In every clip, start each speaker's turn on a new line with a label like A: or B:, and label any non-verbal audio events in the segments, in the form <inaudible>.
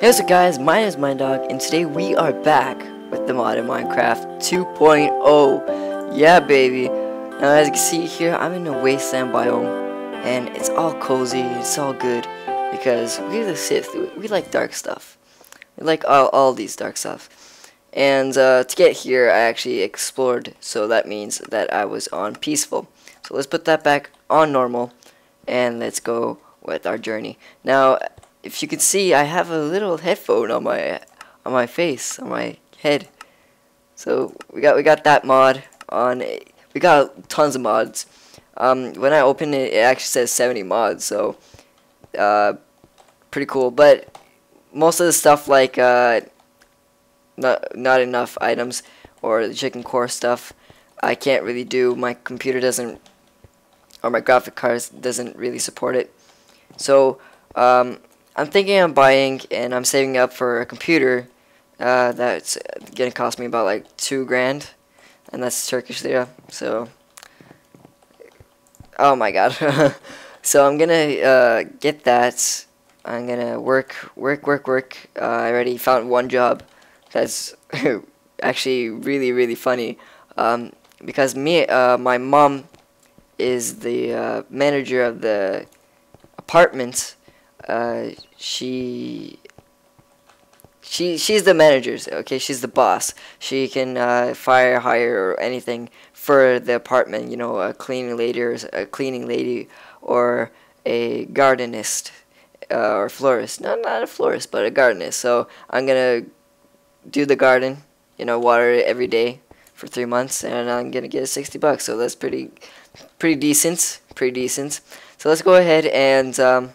A: Hey what's up guys, my name is MindDog, and today we are back with the modded Minecraft 2.0. Yeah baby. Now as you can see here, I'm in a wasteland biome, and it's all cozy, it's all good, because we the Sith, we like dark stuff. We like all, all these dark stuff. And uh, to get here, I actually explored, so that means that I was on peaceful. So let's put that back on normal, and let's go with our journey. Now, if you can see, I have a little headphone on my on my face, on my head. So we got we got that mod on. We got tons of mods. Um, when I open it, it actually says 70 mods, so uh, pretty cool. But most of the stuff like uh, not not enough items or the chicken core stuff, I can't really do. My computer doesn't, or my graphic card doesn't really support it. So um, I'm thinking of buying and I'm saving up for a computer uh, that's gonna cost me about like two grand, and that's Turkish lira. So, oh my god. <laughs> so I'm gonna uh, get that. I'm gonna work, work, work, work. Uh, I already found one job that's <laughs> actually really, really funny. Um, because me, uh, my mom is the uh, manager of the apartment uh, she she she's the manager. Okay, she's the boss. She can uh, fire, hire, or anything for the apartment. You know, a cleaning lady or a cleaning lady or a gardenist uh, or florist. Not not a florist, but a gardenist. So I'm gonna do the garden. You know, water it every day for three months, and I'm gonna get a 60 bucks. So that's pretty pretty decent. Pretty decent. So let's go ahead and. Um,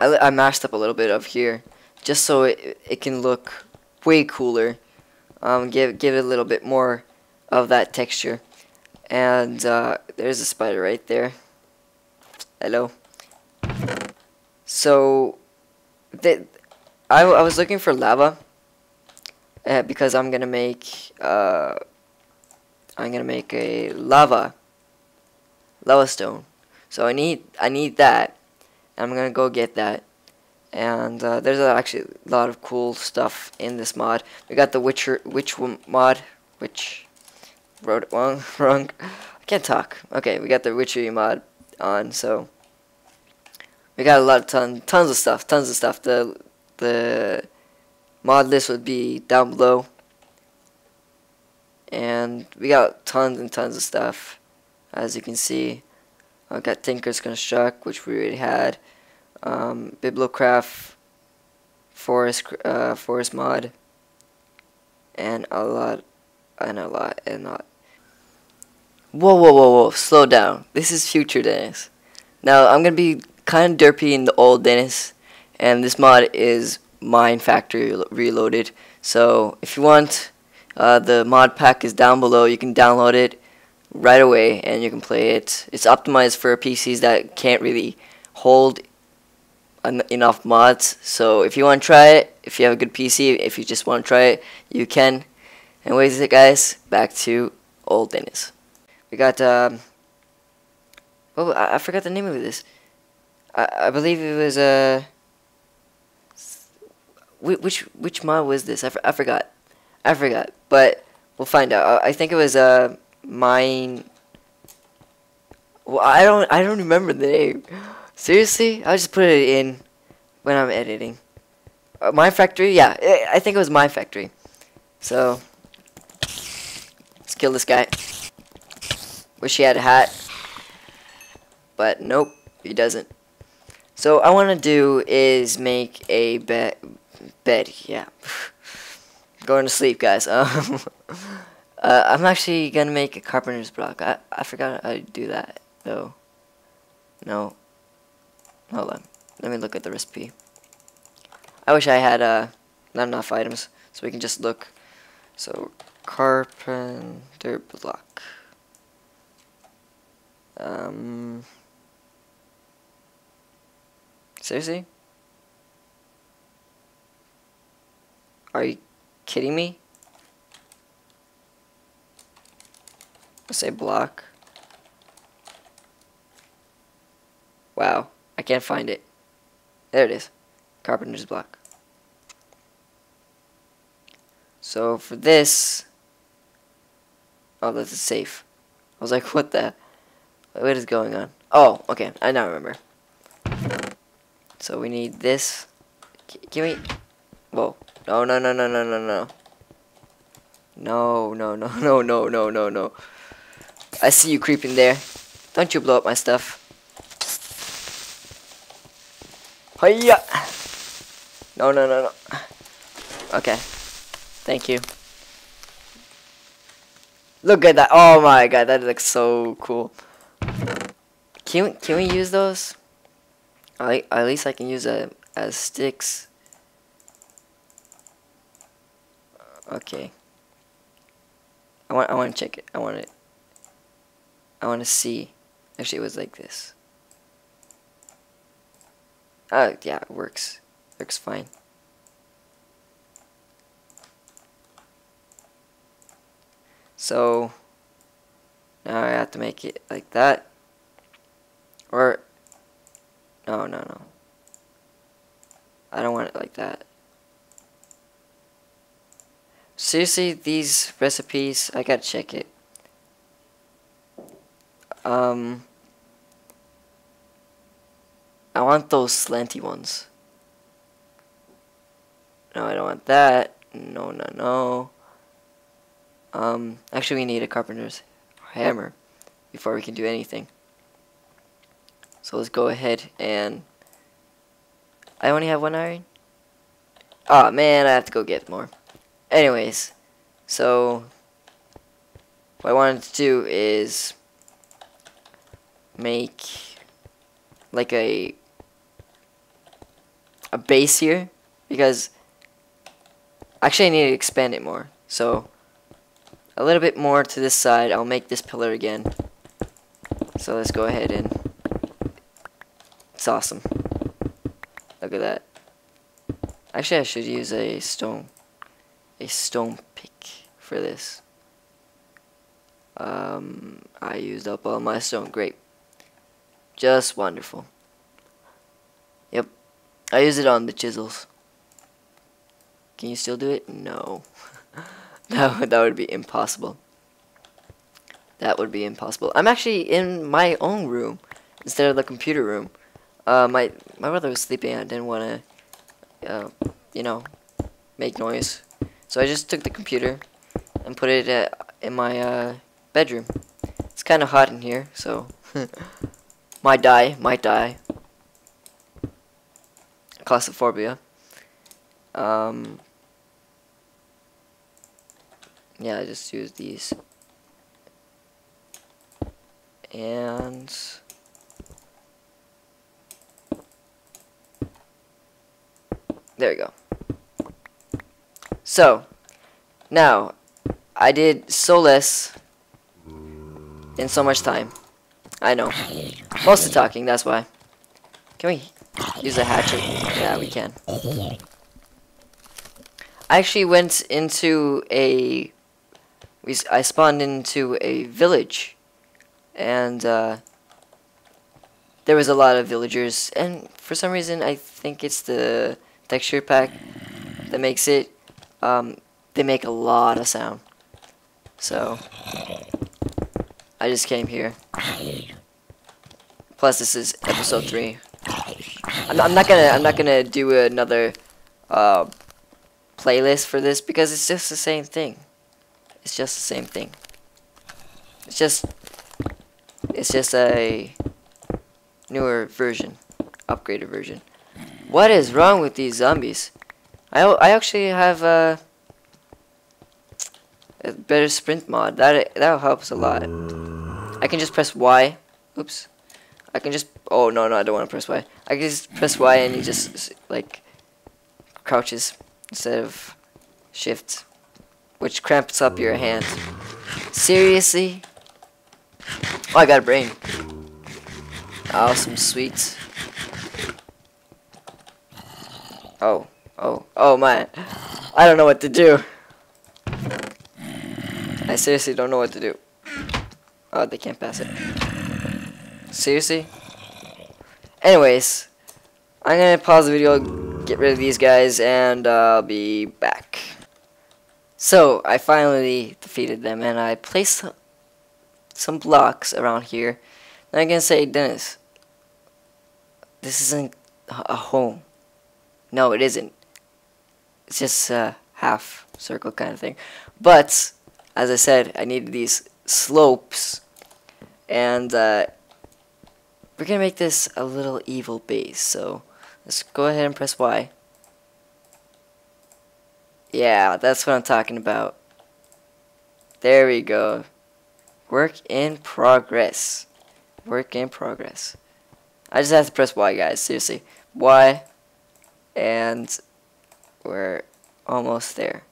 A: I, I mashed up a little bit of here just so it, it can look way cooler. Um, give, give it a little bit more of that texture. And uh, there's a spider right there. Hello. So, I, I was looking for lava uh, because I'm gonna make uh, I'm gonna make a lava lava stone. So I need I need that I'm gonna go get that. And uh, there's actually a lot of cool stuff in this mod. We got the Witcher Witch mod, which wrote it wrong. <laughs> wrong. I can't talk. Okay, we got the Witchery mod on, so we got a lot of ton, tons of stuff, tons of stuff. The the mod list would be down below, and we got tons and tons of stuff, as you can see. I got Tinker's Construct, which we already had. Um, Forest, uh, Forest Mod, and a lot, and a lot, and a lot. Whoa, whoa, whoa, whoa, slow down. This is future Dennis. Now, I'm to be kind of derpy in the old Dennis, and this mod is Mine Factory Reloaded. So, if you want, uh, the mod pack is down below. You can download it right away and you can play it. It's optimized for PCs that can't really hold enough mods. So if you want to try it, if you have a good PC, if you just want to try it, you can. Anyways, guys, back to old Dennis. We got, um, oh, I, I forgot the name of this. I, I believe it was, uh, which, which mod was this? I, I forgot. I forgot. But we'll find out. I think it was, uh, mine. Well, I don't. I don't remember the name. Seriously, I'll just put it in when I'm editing. Uh, my factory, yeah, I think it was my factory. So let's kill this guy. Wish he had a hat, but nope, he doesn't. So I want to do is make a bed. Bed, yeah. <sighs> Going to sleep, guys. <laughs> Uh, I'm actually gonna make a carpenter's block. I, I forgot to do that, though. No. Hold on. Let me look at the recipe. I wish I had uh, not enough items, so we can just look. So, carpenter block. Um... Seriously? Are you kidding me? say block. Wow, I can't find it. There it is. Carpenter's block. So for this, oh, that's a safe. I was like, <laughs> what the? What is going on? Oh, okay, I now remember. So we need this. Give me. Whoa. No, no, no, no, no, no, no. No, no, no, <laughs> no, no, no, no, no. I see you creeping there. Don't you blow up my stuff. Hiya! No, no, no, no. Okay. Thank you. Look at that. Oh my god, that looks so cool. Can we, can we use those? I, at least I can use it as sticks. Okay. I want I want to check it. I want it. I want to see. Actually, it was like this. Oh, yeah, it works. Works fine. So, now I have to make it like that. Or, no, no, no. I don't want it like that. Seriously, these recipes, I gotta check it. Um, I want those slanty ones. No, I don't want that. No, no, no. Um, actually we need a carpenter's hammer before we can do anything. So let's go ahead and... I only have one iron? Oh man, I have to go get more. Anyways, so... What I wanted to do is... Make... Like a... A base here. Because... Actually, I need to expand it more. So a little bit more to this side. I'll make this pillar again. So let's go ahead and... It's awesome. Look at that. Actually, I should use a stone... A stone pick for this. Um, I used up all my stone. Great. Just wonderful. I use it on the chisels. Can you still do it? No. <laughs> that, that would be impossible. That would be impossible. I'm actually in my own room instead of the computer room. Uh, my my brother was sleeping. I didn't want to, uh, you know, make noise. So I just took the computer and put it uh, in my uh, bedroom. It's kind of hot in here, so <laughs> might die, might die. Claustrophobia. Um, yeah, I just use these. And there we go. So, now, I did so less in so much time. I know. Mostly talking, that's why. Can we use a hatchet? Yeah, we can. I actually went into a we I spawned into a village, and uh, there was a lot of villagers, and for some reason I think it's the texture pack that makes it. Um, they make a lot of sound, so I just came here. Plus, this is episode three. I'm, I'm not gonna I'm not gonna do another uh, playlist for this because it's just the same thing. It's just the same thing. It's just it's just a newer version, upgraded version. What is wrong with these zombies? I I actually have a, a better sprint mod. That that helps a lot. I can just press Y. Oops. I can just oh no no I don't want to press Y. I can just press Y and he just like crouches instead of shift which cramps up your hand. Seriously? Oh, I got a brain. Oh, some sweets. Oh, oh, oh my. I don't know what to do. I seriously don't know what to do. Oh, they can't pass it. Seriously? Anyways, I'm gonna pause the video, get rid of these guys, and uh, I'll be back. So, I finally defeated them, and I placed some blocks around here. Now I'm gonna say, Dennis, this isn't a home. No, it isn't. It's just a half circle kind of thing. But, as I said, I needed these slopes. And, uh, we're gonna make this a little evil base. So, let's go ahead and press Y. Yeah, that's what I'm talking about. There we go. Work in progress. Work in progress. I just have to press Y, guys. Seriously. Y. And we're almost there.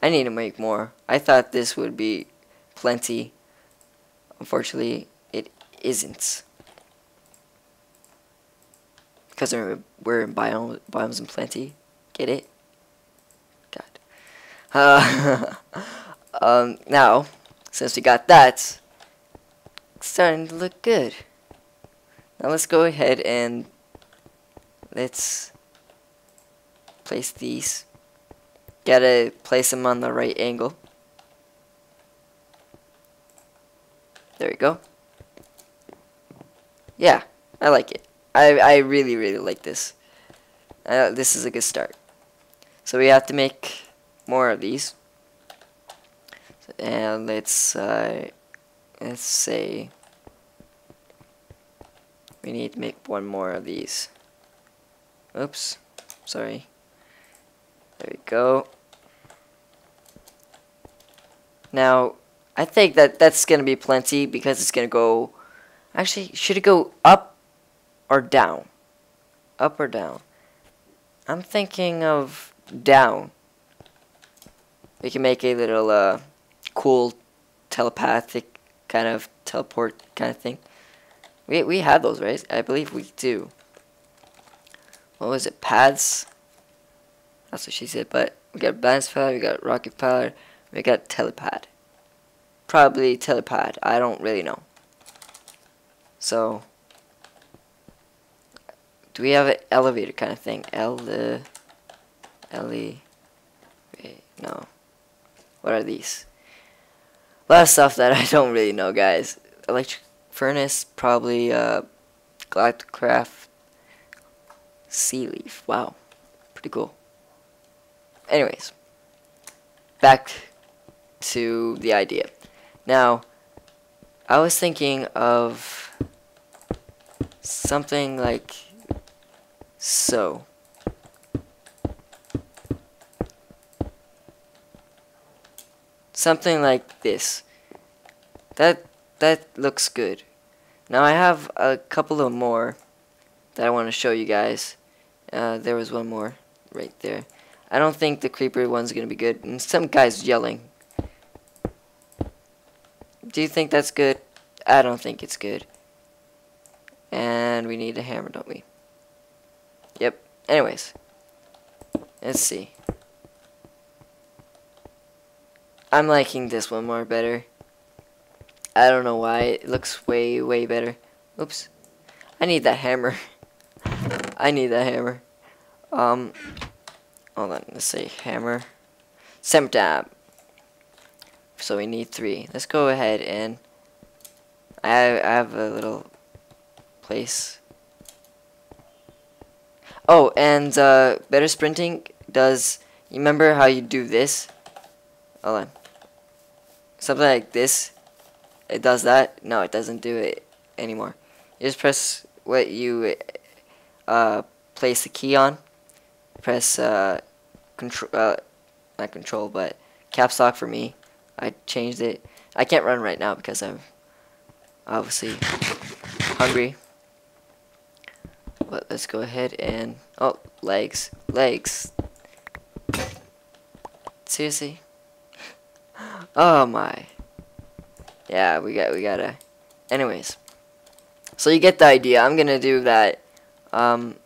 A: I need to make more. I thought this would be plenty. Unfortunately, it isn't. Because we're, in biome, Biomes O' Plenty. Get it? God. Uh, <laughs> um, now, since we got that, it's starting to look good. Now let's go ahead and let's place these. Gotta place them on the right angle. There we go. Yeah, I like it. I, I really, really like this. Uh, this is a good start. So we have to make more of these. And let's, uh, let's say we need to make one more of these. Oops, sorry. There we go. Now, I think that that's going to be plenty because it's going to go... Actually, should it go up or down? Up or down? I'm thinking of down. We can make a little uh, cool telepathic kind of teleport kind of thing. We, we had those, right? I believe we do. What was it? Pads? That's what she said. But we got balance pad, we got rocket pad, we got telepad. Probably telepad. I don't really know. So, do we have an elevator kind of thing? L, uh, L, E, wait, no. What are these? A lot of stuff that <laughs> I don't really know, guys. Electric furnace, probably, uh, Galacticraft, Sea Leaf. Wow. Pretty cool. Anyways, back to the idea. Now, I was thinking of something like so. Something like this. That that looks good. Now I have a couple of more that I want to show you guys. Uh, there was one more right there. I don't think the creeper one's going to be good. And some guy's yelling. Do you think that's good? I don't think it's good. And we need a hammer, don't we? Anyways. Let's see. I'm liking this one more better. I don't know why. It looks way, way better. Oops. I need that hammer. <laughs> I need that hammer. Um, hold on. Let's say hammer. Semtab. So we need three. Let's go ahead and I I have a little place. Oh, and uh, better sprinting does. You remember how you do this? Hold on. Something like this it does that? No, it doesn't do it anymore. You just press what you uh, place the key on. Press uh, control, uh, not control, but caps lock for me. I changed it. I can't run right now because I'm obviously hungry. But let's go ahead and oh legs, legs. Seriously? <laughs> Oh my yeah, we got we gotta. Anyways, so you get the idea. I'm gonna do that, um,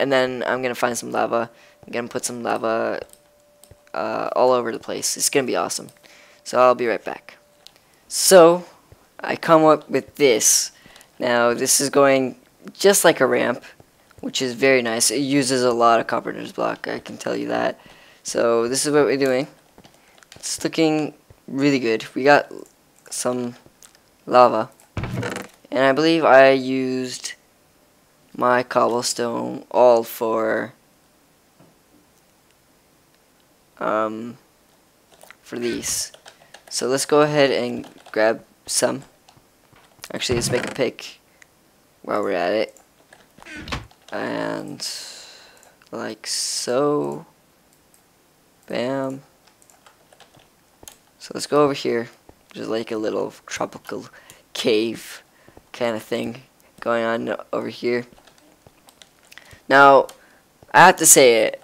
A: and then I'm gonna find some lava. I'm gonna put some lava uh, all over the place. It's gonna be awesome. So I'll be right back. So I come up with this. Now this is going just like a ramp, which is very nice. It uses a lot of carpenter's block. I can tell you that. So this is what we're doing. it's looking really good. We got some lava. And I believe I used my cobblestone all for um for these. So let's go ahead and grab some. Actually, let's make a pick while we're at it. And like so. Bam. So let's go over here. There's like a little tropical cave kind of thing going on over here. Now, I have to say it.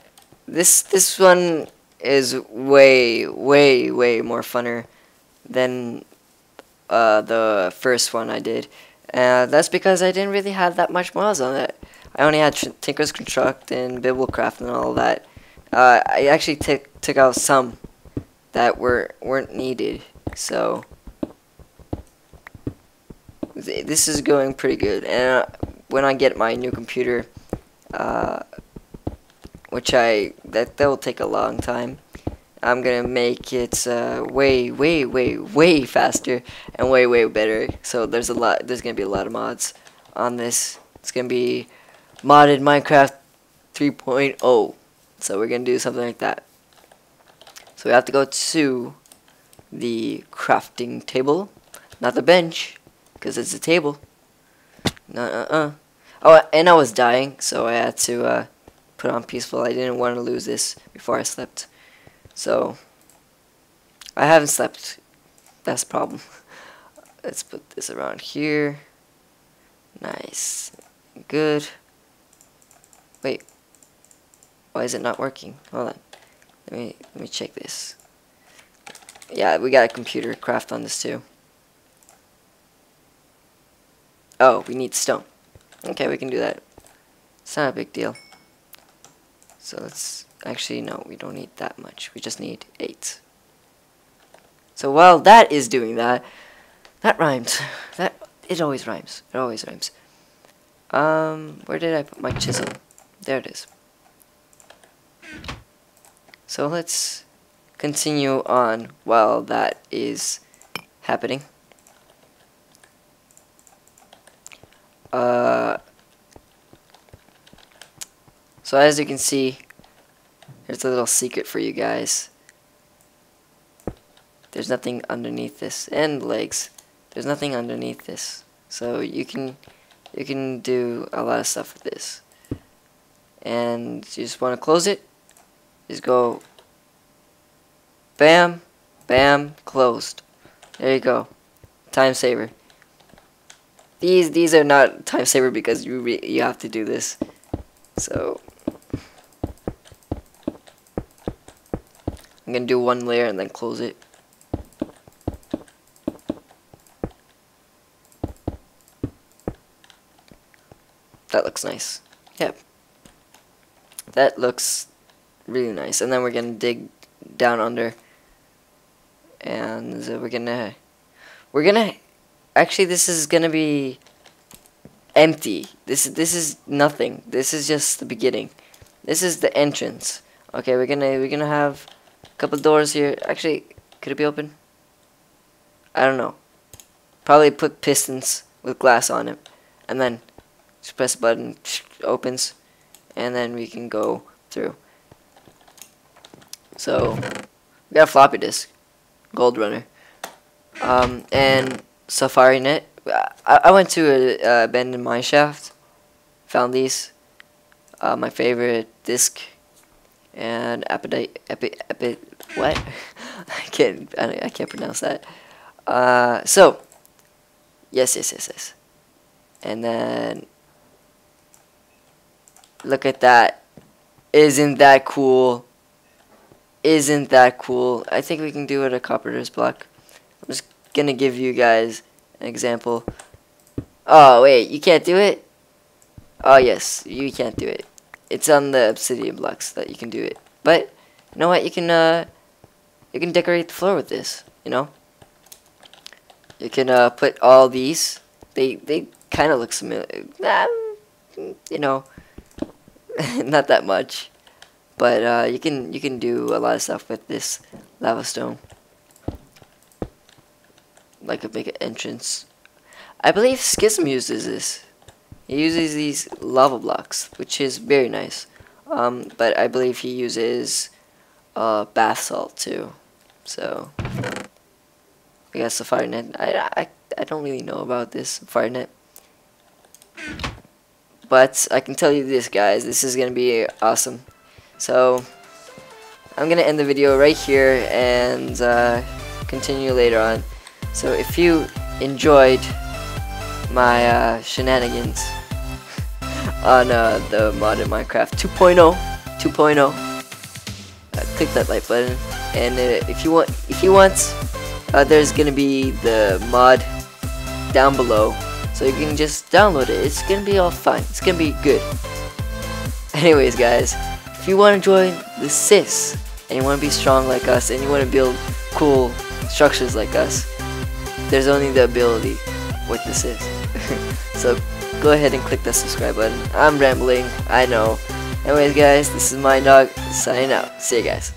A: This this one is way way way more funner than uh, the first one I did. Uh, that's because I didn't really have that much mods on it. I only had Tinker's Construct and Bibliocraft and all that. Uh, I actually took took out some that were weren't needed. So this is going pretty good. And uh, when I get my new computer, uh, which I that that will take a long time. I'm gonna make it uh, way, way, way, way faster and way, way better. So there's a lot. There's gonna be a lot of mods on this. It's gonna be modded Minecraft 3.0. So we're gonna do something like that. So we have to go to the crafting table, not the bench, because it's a table. No, uh, uh. Oh, and I was dying, so I had to uh, put on peaceful. I didn't want to lose this before I slept. So, I haven't slept. That's problem. <laughs> Let's put this around here. Nice. Good. Wait. Why is it not working? Hold on. Let me let me check this. Yeah, we got a computer craft on this too. Oh, we need stone. Okay, we can do that. It's not a big deal. So let's actually no, we don't need that much. We just need eight. So while that is doing that, that rhymes. <laughs> That it always rhymes. It always rhymes. Um, where did I put my chisel? There it is. So let's continue on while that is happening. Uh, so as you can see, here's a little secret for you guys. There's nothing underneath this, and legs. There's nothing underneath this, so you can you can do a lot of stuff with this. And you just want to close it. Just go bam, bam, closed. There you go. Time saver. These these are not time saver because you you have to do this. So I'm gonna do one layer and then close it. That looks nice. Yep. That looks really nice. And then we're going to dig down under. And we're going to... We're going to... Actually, this is going to be empty. This, this is nothing. This is just the beginning. This is the entrance. Okay, we're going to we're gonna have a couple doors here. Actually, could it be open? I don't know. Probably put pistons with glass on it. And then just press a button, <sniffs> opens. And then we can go through. So, we got a floppy disk, Gold Runner, um, and Safari Net. I, I went to a, a abandoned mine shaft, found these, uh, my favorite disk, and appetite, epi, epi, what? <laughs> I can't, I, I can't pronounce that. Uh, so, yes, yes, yes, yes. And then, look at that. Isn't that cool? isn't that cool. I think we can do it a carpenter's block. I'm just gonna give you guys an example. Oh, wait, you can't do it? Oh, yes, you can't do it. It's on the obsidian blocks that you can do it. But, you know what, you can, uh, you can decorate the floor with this, you know? You can, uh, put all these. They, they kind of look similar. you know, <laughs> not that much. But uh, you can you can do a lot of stuff with this lava stone. like a big entrance. I believe Schism uses this. He uses these lava blocks, which is very nice. Um, but I believe he uses uh, bath salt too. So I guess the fire net. I, I, I don't really know about this fire net. But I can tell you this, guys. This is gonna be awesome. So I'm gonna end the video right here and uh, continue later on. So if you enjoyed my uh, shenanigans on uh, the modded Minecraft 2.0, 2.0, uh, click that like button. And uh, if you want, if you want, uh, there's gonna be the mod down below, so you can just download it. It's gonna be all fine. It's gonna be good. <laughs> Anyways, guys, if you want to join the Siths and you want to be strong like us and you want to build cool structures like us, there's only the ability with the Siths. <laughs> so go ahead and click that subscribe button. I'm rambling, I know. Anyways guys, this is MindDog signing out. See you guys.